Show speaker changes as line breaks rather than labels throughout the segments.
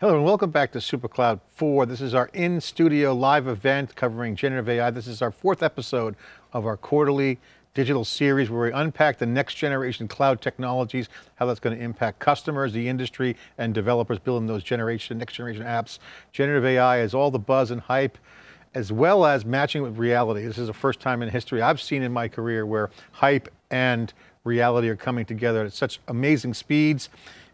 Hello and welcome back to SuperCloud 4. This is our in-studio live event covering generative AI. This is our fourth episode of our quarterly digital series where we unpack the next generation cloud technologies, how that's going to impact customers, the industry, and developers building those generation, next generation apps. Generative AI is all the buzz and hype, as well as matching with reality. This is the first time in history I've seen in my career where hype and reality are coming together at such amazing speeds.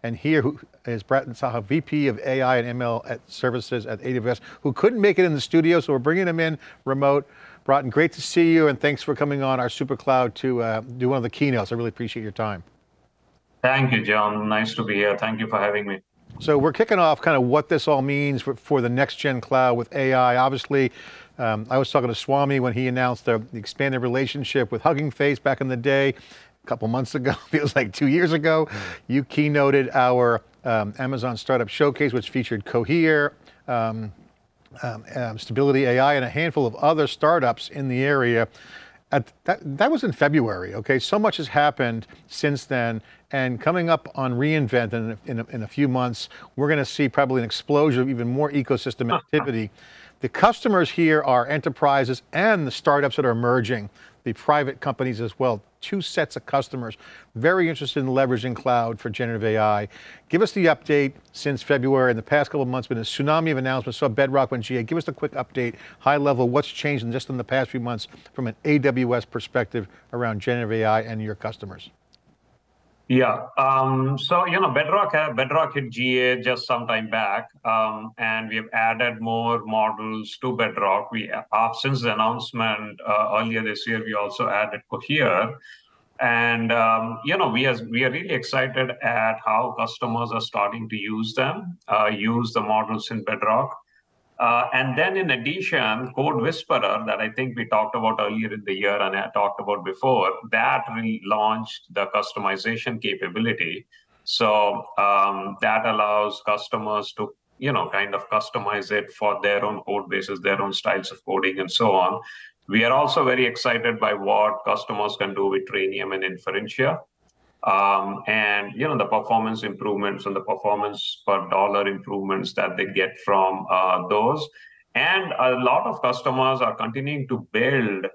And here who is Bratin Saha, VP of AI and ML at services at AWS, who couldn't make it in the studio, so we're bringing him in remote. Bratin, great to see you, and thanks for coming on our SuperCloud to uh, do one of the keynotes. I really appreciate your time.
Thank you, John. Nice to be here. Thank you for having me.
So we're kicking off kind of what this all means for, for the next gen cloud with AI. Obviously, um, I was talking to Swami when he announced the expanded relationship with Hugging Face back in the day a couple months ago, feels like two years ago. You keynoted our um, Amazon Startup Showcase, which featured Cohere, um, um, um Stability AI, and a handful of other startups in the area. At that, that was in February, okay? So much has happened since then, and coming up on reInvent in, in, a, in a few months, we're gonna see probably an explosion of even more ecosystem activity. The customers here are enterprises and the startups that are emerging, the private companies as well. Two sets of customers, very interested in leveraging cloud for generative AI. Give us the update since February. In the past couple of months, been a tsunami of announcements. Saw Bedrock went GA. Give us a quick update, high level, what's changed in just in the past few months from an AWS perspective around generative AI and your customers.
Yeah. Um, so you know, Bedrock Bedrock hit GA just some time back, um, and we have added more models to Bedrock. We uh, since the announcement uh, earlier this year, we also added Cohere, and um, you know, we are we are really excited at how customers are starting to use them, uh, use the models in Bedrock. Uh, and then in addition, Code Whisperer that I think we talked about earlier in the year and I talked about before, that relaunched the customization capability. So um, that allows customers to, you know, kind of customize it for their own code bases, their own styles of coding and so on. We are also very excited by what customers can do with Trainium and Inferentia um, and you know the performance improvements and the performance per dollar improvements that they get from uh, those. And a lot of customers are continuing to build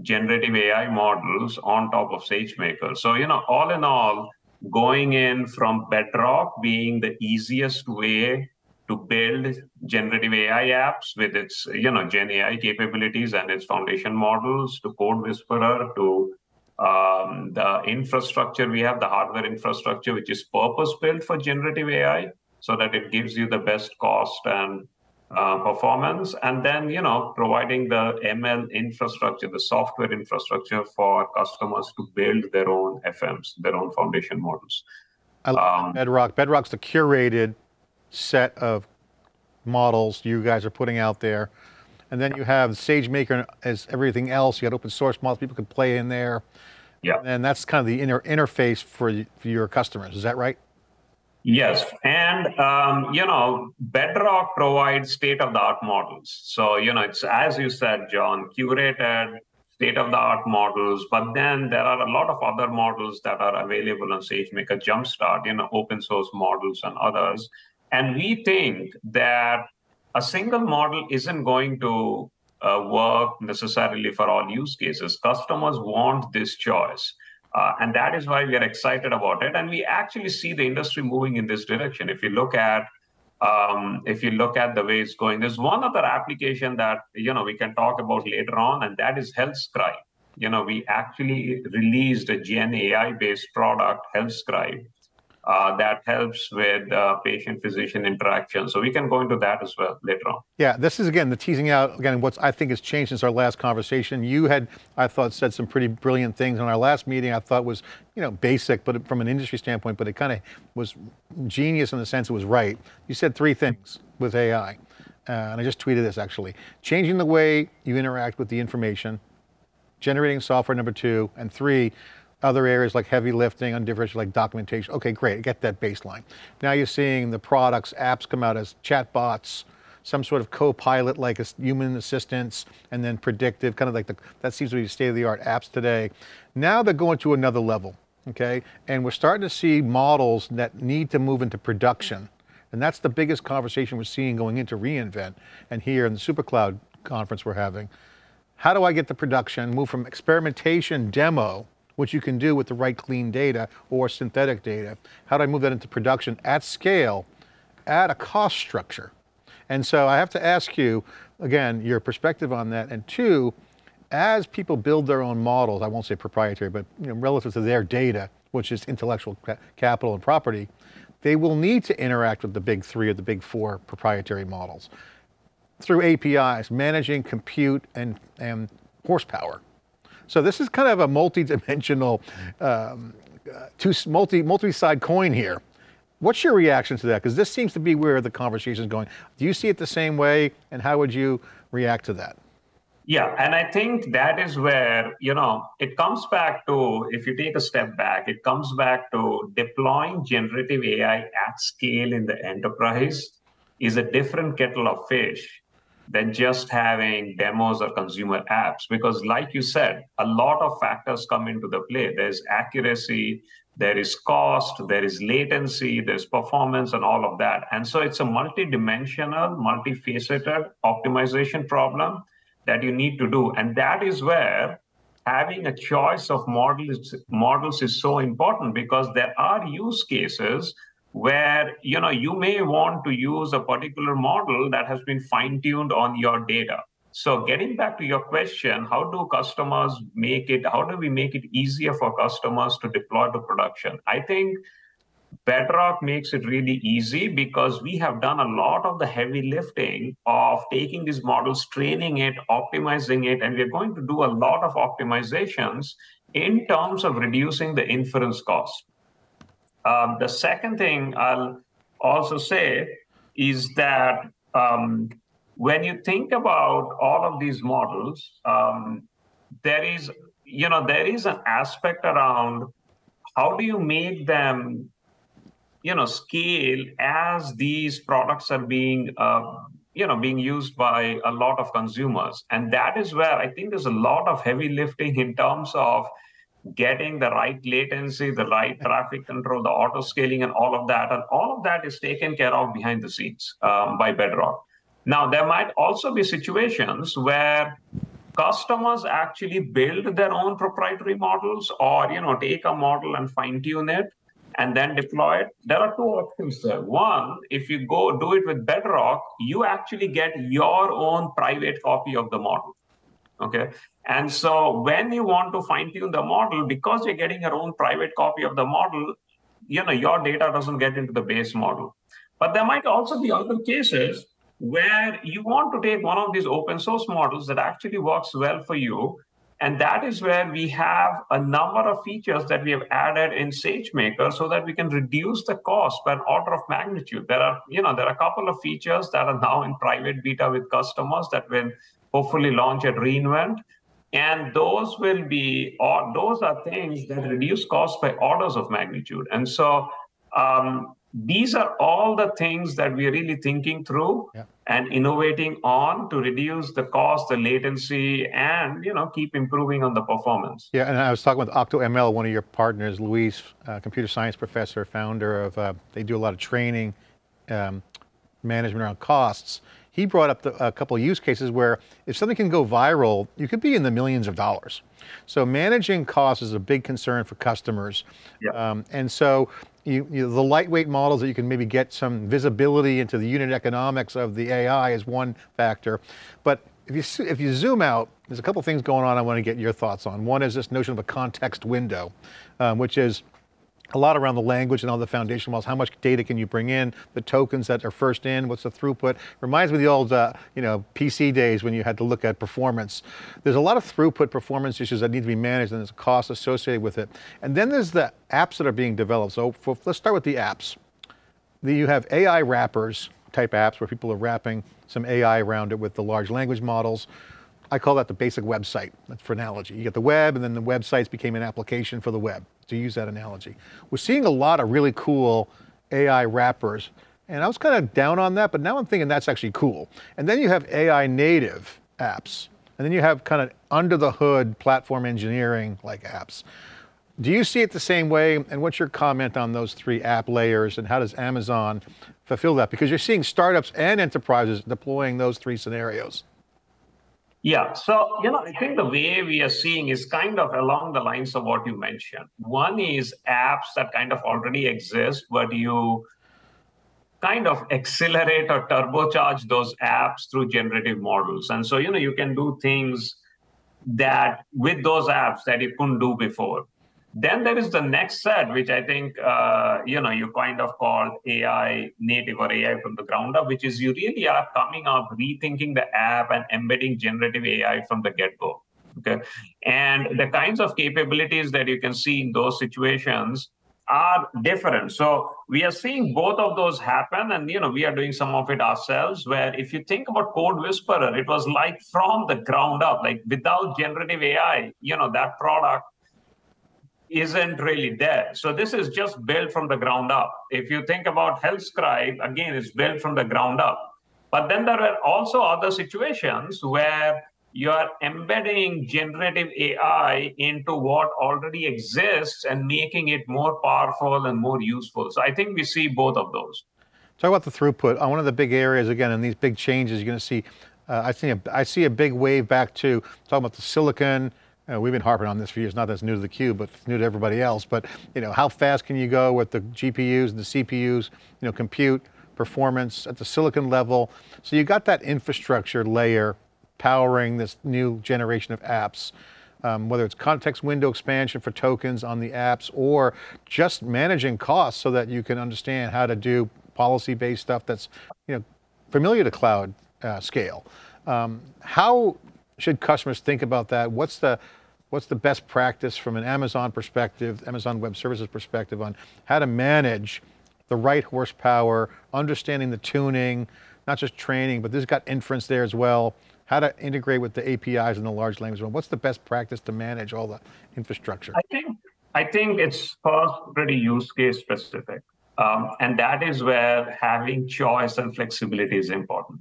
generative ai models on top of sagemaker. So you know all in all going in from bedrock being the easiest way to build generative ai apps with its you know gen ai capabilities and its foundation models to code whisperer to um, the infrastructure we have, the hardware infrastructure, which is purpose built for generative AI, so that it gives you the best cost and uh, performance, and then you know providing the ML infrastructure, the software infrastructure for customers to build their own FMs, their own foundation models.
I love um, Bedrock. Bedrock's the curated set of models you guys are putting out there. And then you have SageMaker as everything else. You got open source models, people can play in there.
Yeah.
And that's kind of the inner interface for, for your customers. Is that right?
Yes, and um, you know, Bedrock provides state-of-the-art models. So you know, it's as you said, John, curated state-of-the-art models. But then there are a lot of other models that are available on SageMaker Jumpstart. You know, open source models and others. And we think that a single model isn't going to uh, work necessarily for all use cases. Customers want this choice. Uh, and that is why we are excited about it. And we actually see the industry moving in this direction. If you look at um, if you look at the way it's going, there's one other application that you know we can talk about later on, and that is HealthScribe. You know, we actually released a Gen AI-based product, HealthScribe, uh, that helps with uh, patient-physician interaction. So we can go into that as well later on.
Yeah, this is again the teasing out again what I think has changed since our last conversation. You had, I thought, said some pretty brilliant things on our last meeting. I thought was you know basic, but from an industry standpoint, but it kind of was genius in the sense it was right. You said three things with AI, uh, and I just tweeted this actually: changing the way you interact with the information, generating software number two, and three other areas like heavy lifting, undifferentiated like documentation. Okay, great, get that baseline. Now you're seeing the products, apps come out as chatbots, some sort of co-pilot like human assistance, and then predictive, kind of like the, that seems to be state-of-the-art apps today. Now they're going to another level, okay? And we're starting to see models that need to move into production And that's the biggest conversation we're seeing going into reInvent and here in the SuperCloud conference we're having. How do I get the production, move from experimentation demo, which you can do with the right clean data or synthetic data, how do I move that into production at scale, at a cost structure? And so I have to ask you, again, your perspective on that, and two, as people build their own models, I won't say proprietary, but you know, relative to their data, which is intellectual capital and property, they will need to interact with the big three or the big four proprietary models through APIs, managing compute and, and horsepower. So this is kind of a multi-dimensional, um, two, multi, multi-side coin here. What's your reaction to that? Because this seems to be where the conversation is going. Do you see it the same way, and how would you react to that?
Yeah, and I think that is where, you know, it comes back to, if you take a step back, it comes back to deploying generative AI at scale in the enterprise is a different kettle of fish than just having demos or consumer apps. Because, like you said, a lot of factors come into the play. There's accuracy, there is cost, there is latency, there's performance, and all of that. And so it's a multi-dimensional, multifaceted optimization problem that you need to do. And that is where having a choice of models, models is so important because there are use cases where you know you may want to use a particular model that has been fine-tuned on your data so getting back to your question how do customers make it how do we make it easier for customers to deploy to production i think Bedrock makes it really easy because we have done a lot of the heavy lifting of taking these models, training it, optimizing it, and we're going to do a lot of optimizations in terms of reducing the inference cost. Um, the second thing I'll also say is that um, when you think about all of these models, um, there is, you know, there is an aspect around how do you make them you know scale as these products are being uh, you know being used by a lot of consumers. And that is where i think there's a lot of heavy lifting in terms of getting the right latency the right traffic control the auto scaling and all of that and all of that is taken care of behind the scenes um, by bedrock now there might also be situations where customers actually build their own proprietary models or you know take a model and fine tune it and then deploy it, there are two options there. One, if you go do it with Bedrock, you actually get your own private copy of the model. Okay. And so when you want to fine tune the model, because you're getting your own private copy of the model, you know, your data doesn't get into the base model. But there might also be other cases where you want to take one of these open source models that actually works well for you and that is where we have a number of features that we have added in SageMaker so that we can reduce the cost by an order of magnitude. There are, you know, there are a couple of features that are now in private beta with customers that will hopefully launch at reInvent. And those will be, or those are things that reduce cost by orders of magnitude. And so um, these are all the things that we are really thinking through yeah. and innovating on to reduce the cost the latency and you know keep improving on the performance
yeah and i was talking with octoml one of your partners luis uh, computer science professor founder of uh, they do a lot of training um, management around costs he brought up the, a couple of use cases where if something can go viral, you could be in the millions of dollars. So managing costs is a big concern for customers. Yep. Um, and so you, you, the lightweight models that you can maybe get some visibility into the unit economics of the AI is one factor. But if you, if you zoom out, there's a couple things going on I want to get your thoughts on. One is this notion of a context window, um, which is a lot around the language and all the foundation models. How much data can you bring in? The tokens that are first in, what's the throughput? Reminds me of the old uh, you know, PC days when you had to look at performance. There's a lot of throughput performance issues that need to be managed and there's a cost associated with it. And then there's the apps that are being developed. So for, let's start with the apps. You have AI wrappers type apps where people are wrapping some AI around it with the large language models. I call that the basic website, that's for analogy. You get the web and then the websites became an application for the web, to use that analogy. We're seeing a lot of really cool AI wrappers, and I was kind of down on that, but now I'm thinking that's actually cool. And then you have AI native apps, and then you have kind of under the hood platform engineering like apps. Do you see it the same way? And what's your comment on those three app layers and how does Amazon fulfill that? Because you're seeing startups and enterprises deploying those three scenarios.
Yeah, so you know, I think the way we are seeing is kind of along the lines of what you mentioned. One is apps that kind of already exist, but you kind of accelerate or turbocharge those apps through generative models. And so, you know, you can do things that with those apps that you couldn't do before. Then there is the next set, which I think uh, you know you kind of call AI native or AI from the ground up, which is you really are coming up, rethinking the app and embedding generative AI from the get-go. Okay, and the kinds of capabilities that you can see in those situations are different. So we are seeing both of those happen, and you know we are doing some of it ourselves. Where if you think about Code Whisperer, it was like from the ground up, like without generative AI, you know that product isn't really there. So this is just built from the ground up. If you think about Health Scribe, again, it's built from the ground up. But then there are also other situations where you are embedding generative AI into what already exists and making it more powerful and more useful. So I think we see both of those.
Talk about the throughput. On one of the big areas, again, in these big changes, you're going to see, uh, I, see a, I see a big wave back to talking about the silicon, uh, we've been harping on this for years, not that's new to the cube, but it's new to everybody else. But you know, how fast can you go with the GPUs and the CPUs, you know, compute, performance at the silicon level. So you got that infrastructure layer powering this new generation of apps. Um, whether it's context window expansion for tokens on the apps or just managing costs so that you can understand how to do policy-based stuff that's you know familiar to cloud uh, scale. Um, how should customers think about that? What's the what's the best practice from an Amazon perspective, Amazon Web Services perspective on how to manage the right horsepower, understanding the tuning, not just training, but this has got inference there as well. How to integrate with the APIs and the large language model. What's the best practice to manage all the infrastructure?
I think I think it's first pretty use case specific. Um, and that is where having choice and flexibility is important.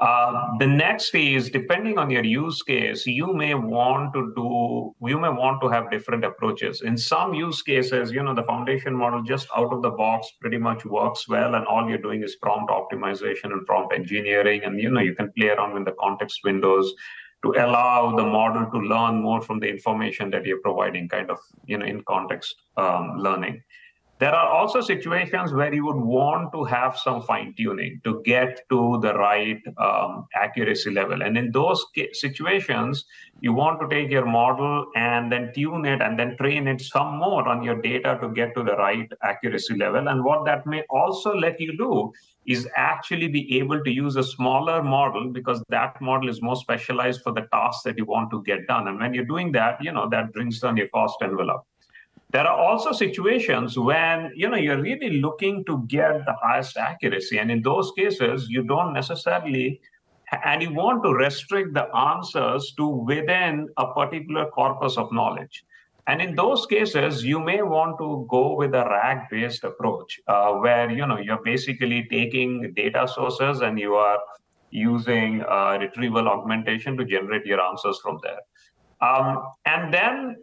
Uh, the next is depending on your use case, you may want to do, you may want to have different approaches. In some use cases, you know, the foundation model just out of the box pretty much works well, and all you're doing is prompt optimization and prompt engineering, and you know, you can play around with the context windows to allow the model to learn more from the information that you're providing, kind of, you know, in context um, learning. There are also situations where you would want to have some fine tuning to get to the right um, accuracy level. And in those situations, you want to take your model and then tune it and then train it some more on your data to get to the right accuracy level. And what that may also let you do is actually be able to use a smaller model because that model is more specialized for the tasks that you want to get done. And when you're doing that, you know, that brings down your cost envelope. There are also situations when you know you're really looking to get the highest accuracy, and in those cases, you don't necessarily and you want to restrict the answers to within a particular corpus of knowledge. And in those cases, you may want to go with a RAG-based approach, uh, where you know you're basically taking data sources and you are using uh, retrieval augmentation to generate your answers from there. Um, and then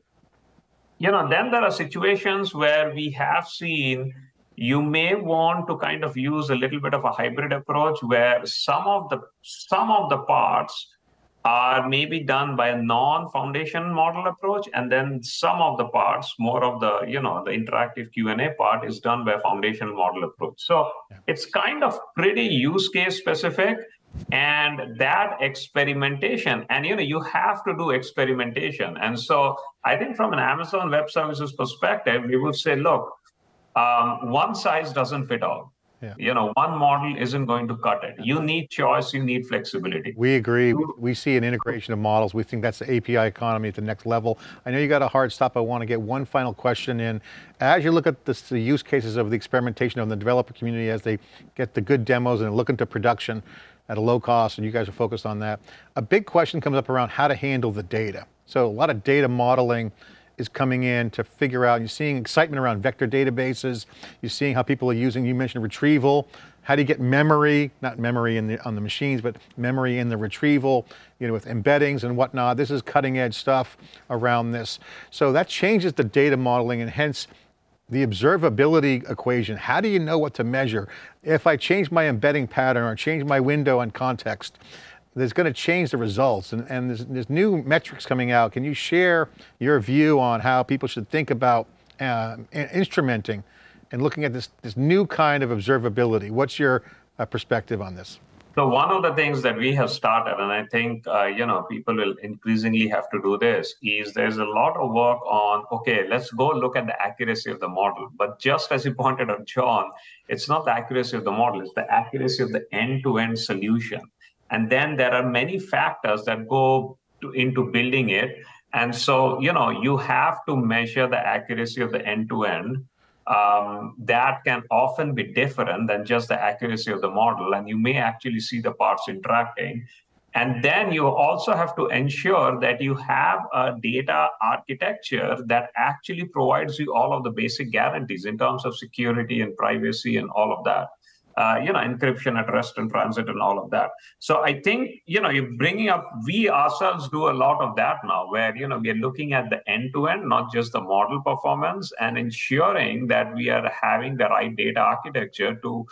you know, then there are situations where we have seen you may want to kind of use a little bit of a hybrid approach where some of the some of the parts are maybe done by a non-foundation model approach and then some of the parts more of the you know the interactive q&a part is done by a foundation model approach so yeah. it's kind of pretty use case specific and that experimentation and you know you have to do experimentation. And so i think from an amazon web services perspective we would say look um, one size doesn't fit all yeah. you know one model isn't going to cut it you need choice you need flexibility
we agree we see an integration of models we think that's the api economy at the next level i know you got a hard stop i want to get one final question in as you look at this, the use cases of the experimentation of the developer community as they get the good demos and look into production at a low cost, and you guys are focused on that. A big question comes up around how to handle the data. So a lot of data modeling is coming in to figure out, you're seeing excitement around vector databases, you're seeing how people are using, you mentioned retrieval, how do you get memory, not memory in the, on the machines, but memory in the retrieval, you know, with embeddings and whatnot. This is cutting edge stuff around this. So that changes the data modeling and hence the observability equation. How do you know what to measure? If I change my embedding pattern or change my window on context, there's going to change the results. And, and there's, there's, new metrics coming out. Can you share your view on how people should think about uh, instrumenting and looking at this, this new kind of observability? What's your uh, perspective on this?
So one of the things that we have started, and I think uh, you know people will increasingly have to do this, is there's a lot of work on okay, let's go look at the accuracy of the model. But just as you pointed out, John, it's not the accuracy of the model; it's the accuracy of the end-to-end solution. And then there are many factors that go to, into building it. And so you know you have to measure the accuracy of the end-to-end um, that can often be different than just the accuracy of the model. And you may actually see the parts interacting. And then you also have to ensure that you have a data architecture that actually provides you all of the basic guarantees in terms of security and privacy and all of that uh, you know, encryption at rest and transit and all of that. So I think, you know, you're bringing up, we ourselves do a lot of that now, where, you know, we are looking at the end to end, not just the model performance, and ensuring that we are having the right data architecture to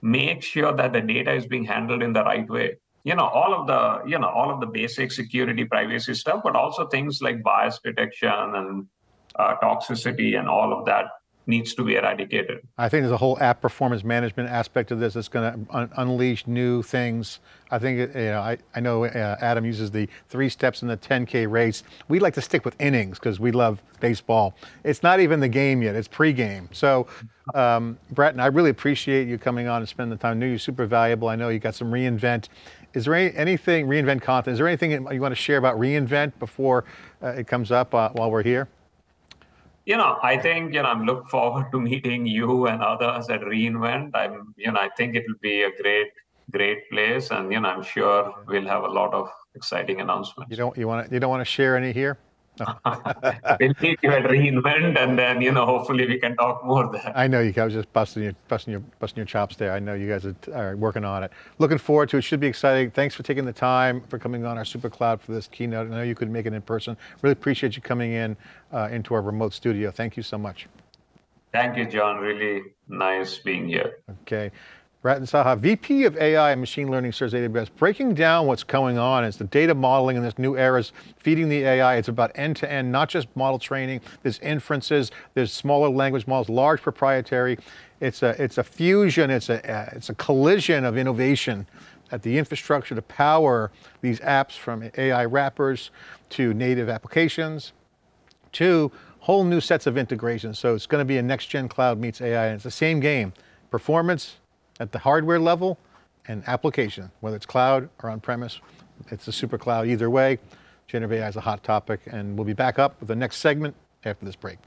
make sure that the data is being handled in the right way you know all of the you know all of the basic security privacy stuff but also things like bias detection and uh, toxicity and all of that needs to be eradicated.
I think there's a whole app performance management aspect of this that's going to un unleash new things. I think, you know, I, I know uh, Adam uses the three steps in the 10K race. We like to stick with innings because we love baseball. It's not even the game yet, it's pre-game. So, um, Bratin, I really appreciate you coming on and spending the time. I know you're super valuable. I know you got some reInvent. Is there any, anything, reInvent content, is there anything you want to share about reInvent before uh, it comes up uh, while we're here?
You know, I think you know I'm look forward to meeting you and others at reInvent. I'm, you know, I think it will be a great, great place, and you know, I'm sure we'll have a lot of exciting announcements.
You don't, you want to, you don't want to share any here?
We'll meet you at reInvent, and then you know, hopefully, we can talk more there.
I know you. I was just busting your, busting your, busting your chops there. I know you guys are, working on it. Looking forward to it. Should be exciting. Thanks for taking the time for coming on our Super Cloud for this keynote. I know you couldn't make it in person. Really appreciate you coming in uh, into our remote studio. Thank you so much.
Thank you, John. Really nice being here.
Okay. Bratin Saha, VP of AI and Machine Learning Serves AWS, breaking down what's going on as the data modeling in this new era is feeding the AI. It's about end-to-end, -end, not just model training, there's inferences, there's smaller language models, large proprietary. It's a, it's a fusion, it's a, it's a collision of innovation at the infrastructure to power these apps from AI wrappers to native applications to whole new sets of integrations. So it's going to be a next-gen cloud meets AI, and it's the same game. Performance, at the hardware level and application, whether it's cloud or on-premise. It's a super cloud either way. Generative AI is a hot topic, and we'll be back up with the next segment after this break.